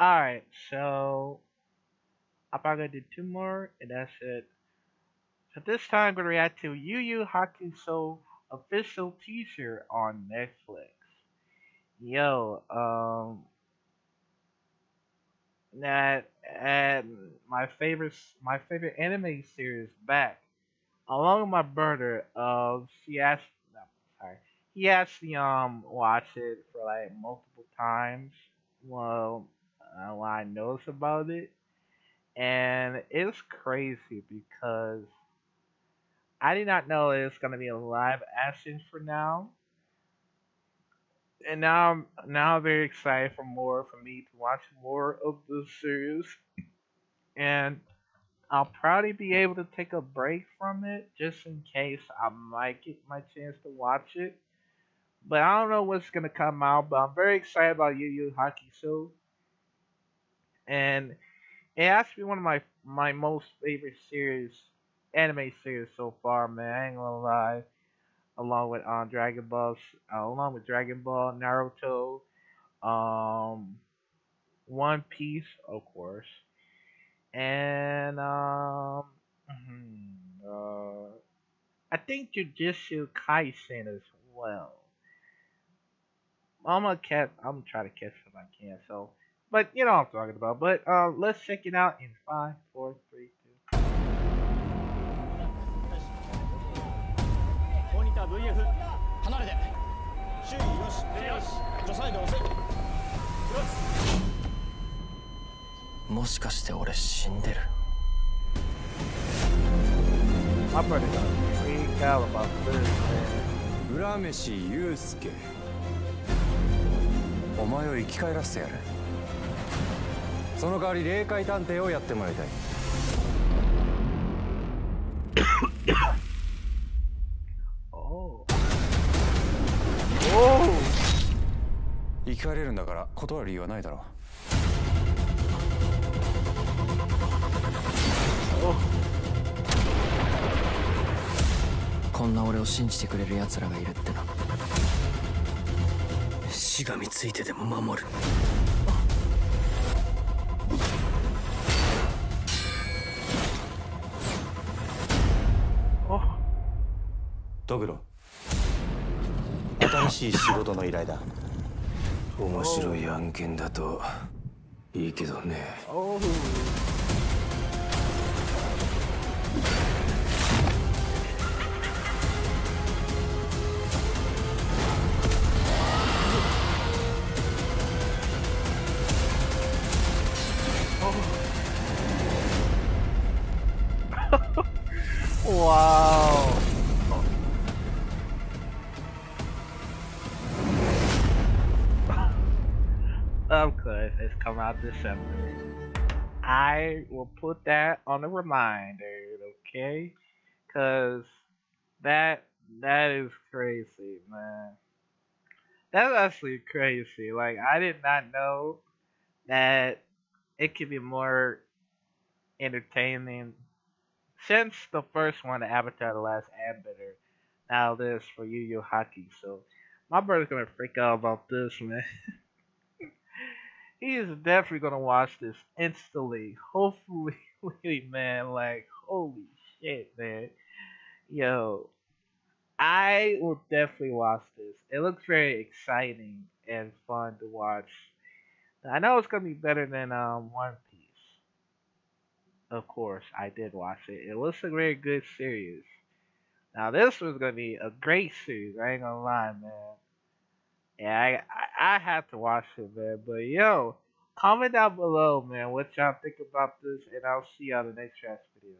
Alright, so I'm probably gonna do two more and that's it. So this time I'm gonna react to Yu Yu Hakusho official teaser on Netflix. Yo, um that and my favorite my favorite anime series back. Along with my brother, uh she asked no, sorry. He actually um watched it for like multiple times. Well when I noticed about it. And it's crazy because I did not know it's gonna be a live action for now. And now I'm now I'm very excited for more for me to watch more of the series. And I'll probably be able to take a break from it just in case I might get my chance to watch it. But I don't know what's gonna come out, but I'm very excited about Yu Yu Hakusho. And it has to be one of my my most favorite series anime series so far, man. I ain't gonna lie. Along with um, Dragon Ball, uh, along with Dragon Ball, Naruto, um, One Piece, of course, and um, hmm, uh, I think Jujutsu Kaisen as well. I'm gonna catch. I'm gonna try to catch if I can. So, but you know what I'm talking about. But uh, let's check it out in five, four, three, two. モニター VF 離れて。周囲よし。よし。助サイド遅い。よし。もしかして俺死んでる。My brother's on free gal about Thursday. 浦飯ユウスケお前を生き返らせてやる。その代わり霊界探偵をやってもらいたい Oh. Oh. 生き返れるんだから断る理由はないだろ Oh. こんな俺を信じてくれる奴らがいるってなしがみついてでも守るドグロ新しい仕事の依頼だ面白い案件だといいけどね Oh. wow. Of it's coming out December. I will put that on the reminder, okay? Cause that that is crazy, man. That's actually crazy. Like I did not know that it could be more entertaining since the first one, the Avatar: The Last Airbender. Now this for Yu Yu Hockey. So my brother's gonna freak out about this, man. he is definitely gonna watch this instantly. Hopefully, man. Like, holy shit, man. Yo, I will definitely watch this. It looks very exciting and fun to watch. I know it's gonna be better than um One Piece. Of course, I did watch it. It looks a very good series. Now this was gonna be a great series. I ain't gonna lie, man. Yeah, I, I have to watch it, man. But yo, comment down below, man, what y'all think about this, and I'll see y'all in the next trash video.